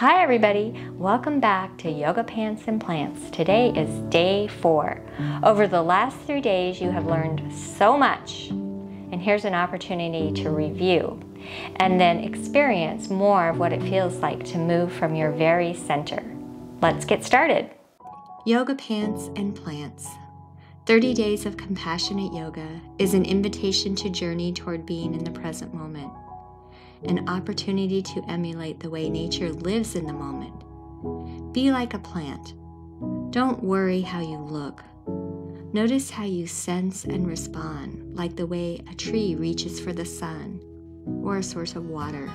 Hi everybody, welcome back to Yoga Pants and Plants. Today is day four. Over the last three days you have learned so much and here's an opportunity to review and then experience more of what it feels like to move from your very center. Let's get started. Yoga Pants and Plants 30 Days of Compassionate Yoga is an invitation to journey toward being in the present moment an opportunity to emulate the way nature lives in the moment. Be like a plant. Don't worry how you look. Notice how you sense and respond, like the way a tree reaches for the sun or a source of water.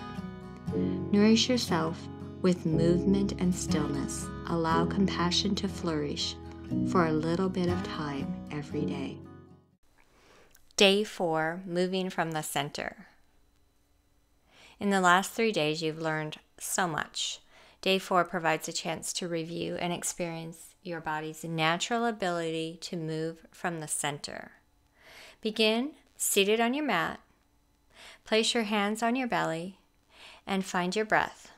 Nourish yourself with movement and stillness. Allow compassion to flourish for a little bit of time every day. Day four, moving from the center. In the last three days, you've learned so much. Day four provides a chance to review and experience your body's natural ability to move from the center. Begin seated on your mat. Place your hands on your belly and find your breath.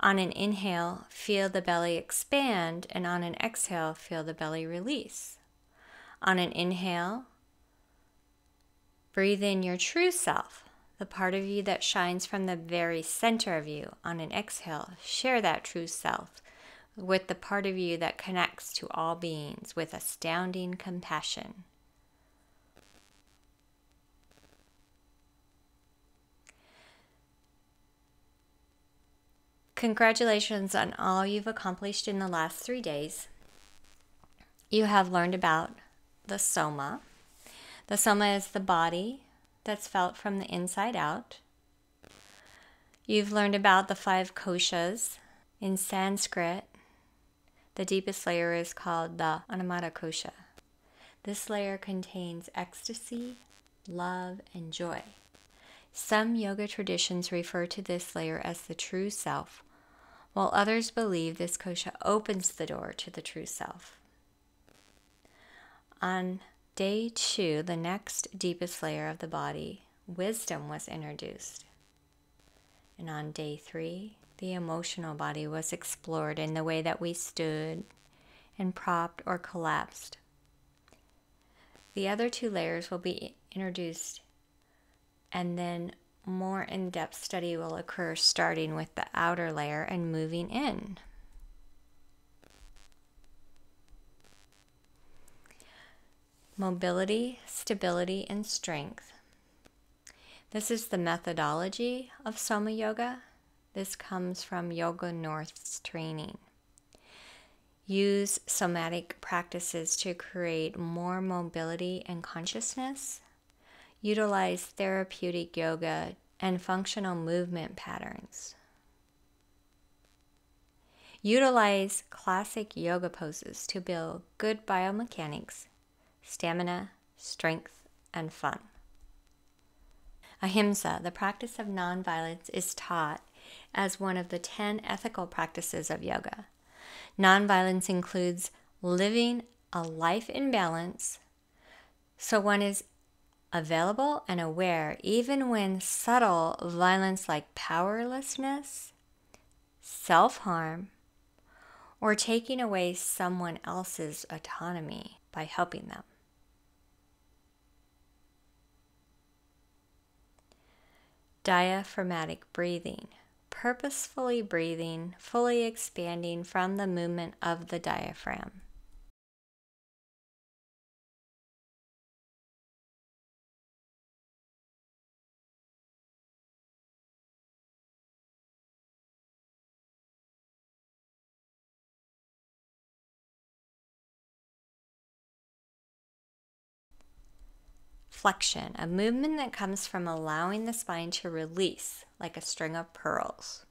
On an inhale, feel the belly expand, and on an exhale, feel the belly release. On an inhale, breathe in your true self the part of you that shines from the very center of you. On an exhale, share that true self with the part of you that connects to all beings with astounding compassion. Congratulations on all you've accomplished in the last three days. You have learned about the soma. The soma is the body that's felt from the inside out. You've learned about the five koshas. In Sanskrit, the deepest layer is called the Anandamaya kosha. This layer contains ecstasy, love, and joy. Some yoga traditions refer to this layer as the true self, while others believe this kosha opens the door to the true self. On Day two, the next deepest layer of the body, wisdom was introduced. And on day three, the emotional body was explored in the way that we stood and propped or collapsed. The other two layers will be introduced, and then more in depth study will occur starting with the outer layer and moving in. Mobility, stability, and strength. This is the methodology of Soma Yoga. This comes from Yoga North's training. Use somatic practices to create more mobility and consciousness. Utilize therapeutic yoga and functional movement patterns. Utilize classic yoga poses to build good biomechanics stamina, strength, and fun. Ahimsa, the practice of nonviolence, is taught as one of the 10 ethical practices of yoga. Nonviolence includes living a life in balance so one is available and aware even when subtle violence like powerlessness, self harm, or taking away someone else's autonomy by helping them. Diaphragmatic breathing, purposefully breathing, fully expanding from the movement of the diaphragm. Flexion, a movement that comes from allowing the spine to release like a string of pearls.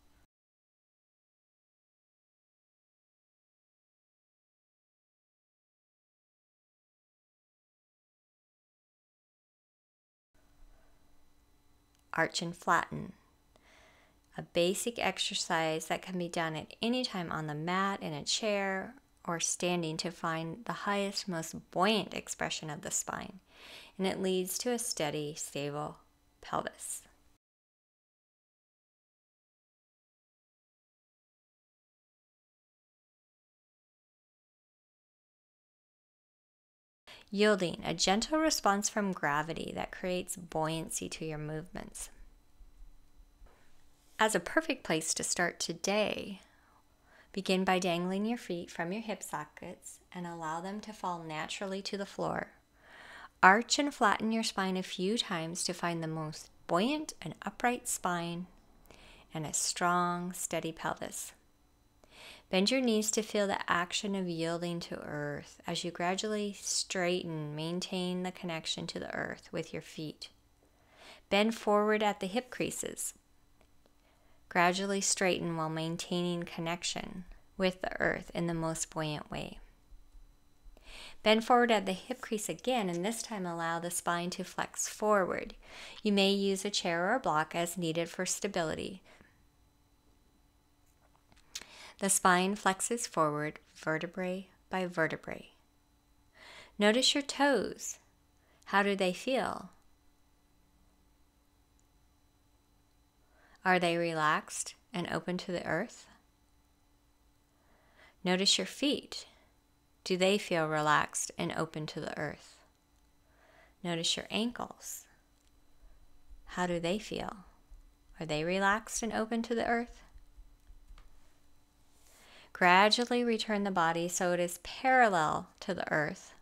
Arch and flatten. A basic exercise that can be done at any time on the mat, in a chair, or standing to find the highest, most buoyant expression of the spine, and it leads to a steady, stable pelvis. Yielding, a gentle response from gravity that creates buoyancy to your movements. As a perfect place to start today, begin by dangling your feet from your hip sockets and allow them to fall naturally to the floor. Arch and flatten your spine a few times to find the most buoyant and upright spine and a strong, steady pelvis. Bend your knees to feel the action of yielding to earth as you gradually straighten, maintain the connection to the earth with your feet. Bend forward at the hip creases. Gradually straighten while maintaining connection with the earth in the most buoyant way. Bend forward at the hip crease again, and this time allow the spine to flex forward. You may use a chair or a block as needed for stability, the spine flexes forward vertebrae by vertebrae. Notice your toes. How do they feel? Are they relaxed and open to the earth? Notice your feet. Do they feel relaxed and open to the earth? Notice your ankles. How do they feel? Are they relaxed and open to the earth? Gradually return the body so it is parallel to the earth.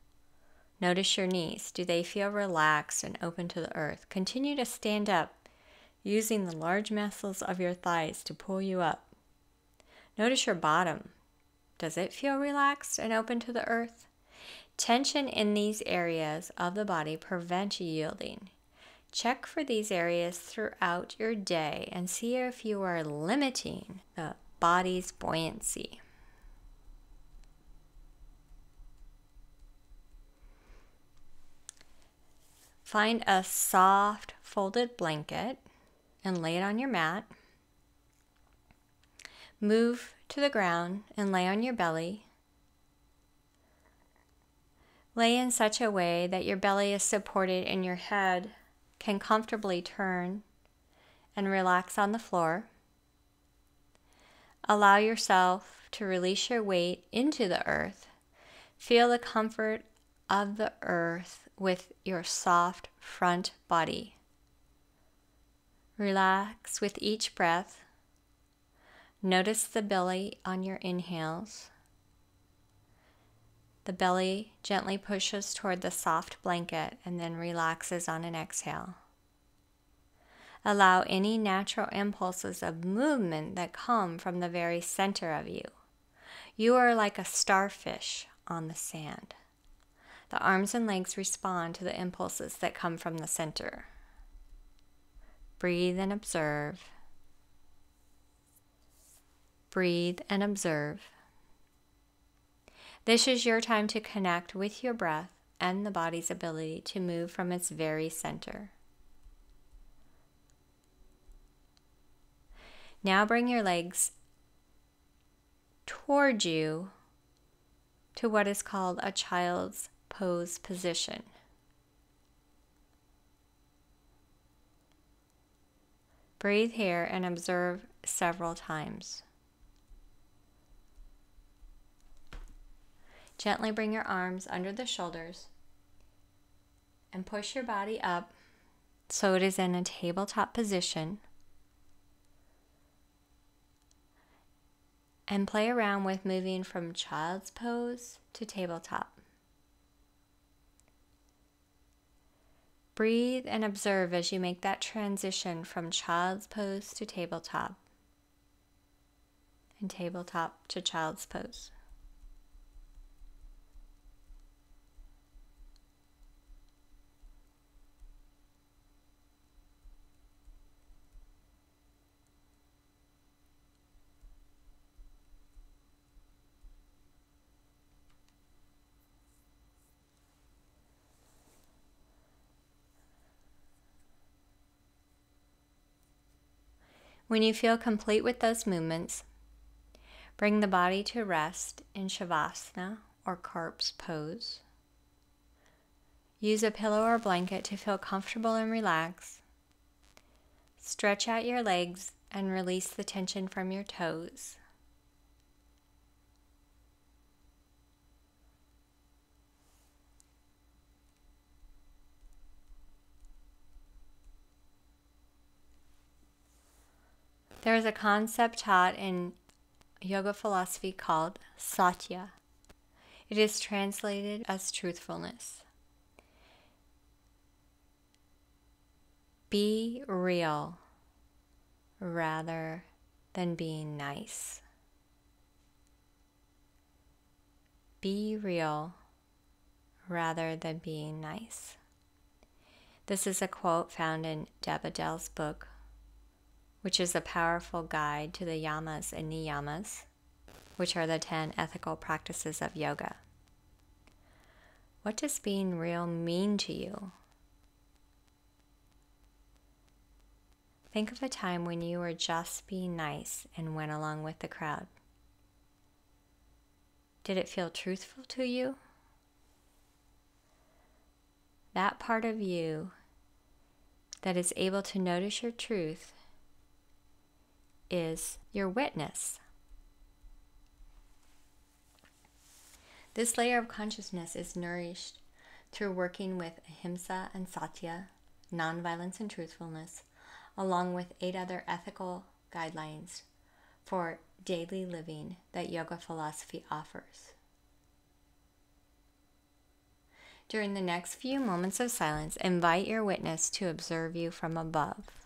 Notice your knees. Do they feel relaxed and open to the earth? Continue to stand up, using the large muscles of your thighs to pull you up. Notice your bottom. Does it feel relaxed and open to the earth? Tension in these areas of the body prevent yielding. Check for these areas throughout your day and see if you are limiting the body's buoyancy. Find a soft folded blanket and lay it on your mat. Move to the ground and lay on your belly. Lay in such a way that your belly is supported and your head can comfortably turn and relax on the floor. Allow yourself to release your weight into the earth. Feel the comfort of the earth with your soft front body. Relax with each breath. Notice the belly on your inhales. The belly gently pushes toward the soft blanket and then relaxes on an exhale. Allow any natural impulses of movement that come from the very center of you. You are like a starfish on the sand. The arms and legs respond to the impulses that come from the center. Breathe and observe. Breathe and observe. This is your time to connect with your breath and the body's ability to move from its very center. Now bring your legs toward you to what is called a child's pose position. Breathe here and observe several times. Gently bring your arms under the shoulders and push your body up so it is in a tabletop position. and play around with moving from child's pose to tabletop. Breathe and observe as you make that transition from child's pose to tabletop and tabletop to child's pose. When you feel complete with those movements, bring the body to rest in Shavasana or corpse pose. Use a pillow or blanket to feel comfortable and relaxed. Stretch out your legs and release the tension from your toes. There is a concept taught in yoga philosophy called satya. It is translated as truthfulness. Be real rather than being nice. Be real rather than being nice. This is a quote found in Deb Adele's book, which is a powerful guide to the yamas and niyamas, which are the 10 ethical practices of yoga. What does being real mean to you? Think of a time when you were just being nice and went along with the crowd. Did it feel truthful to you? That part of you that is able to notice your truth is your witness. This layer of consciousness is nourished through working with ahimsa and satya, nonviolence and truthfulness, along with eight other ethical guidelines for daily living that yoga philosophy offers. During the next few moments of silence, invite your witness to observe you from above.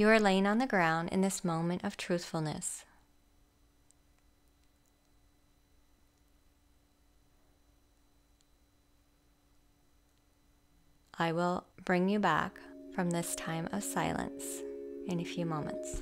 You are laying on the ground in this moment of truthfulness. I will bring you back from this time of silence in a few moments.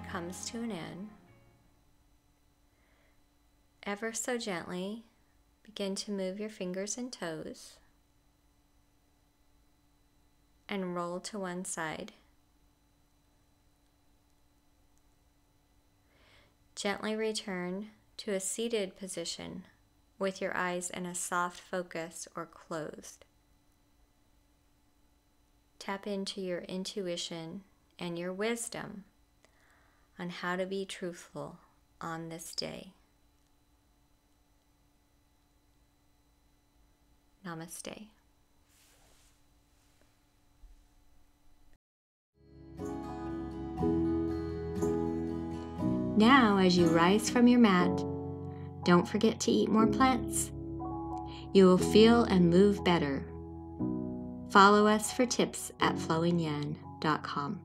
Comes to an end, ever so gently begin to move your fingers and toes and roll to one side. Gently return to a seated position with your eyes in a soft focus or closed. Tap into your intuition and your wisdom on how to be truthful on this day. Namaste. Now, as you rise from your mat, don't forget to eat more plants. You will feel and move better. Follow us for tips at flowingyin.com.